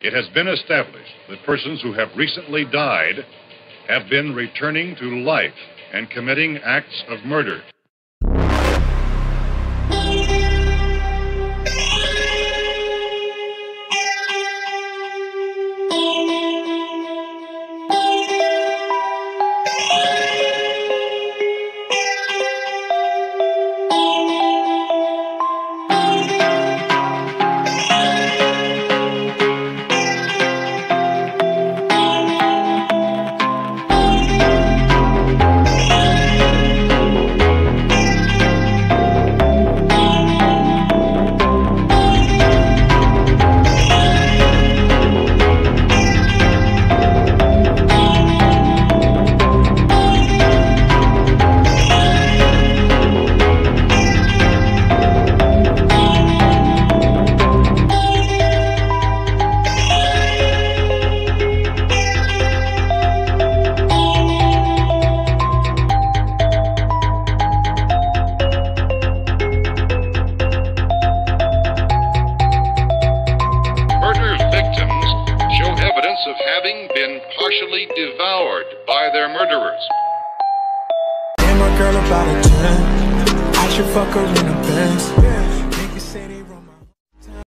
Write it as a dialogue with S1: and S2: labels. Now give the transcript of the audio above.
S1: It has been established that persons who have recently died have been returning to life and committing acts of murder. Having been partially devoured by their murderers.
S2: Damn, my girl about a 10. I should fuck her in.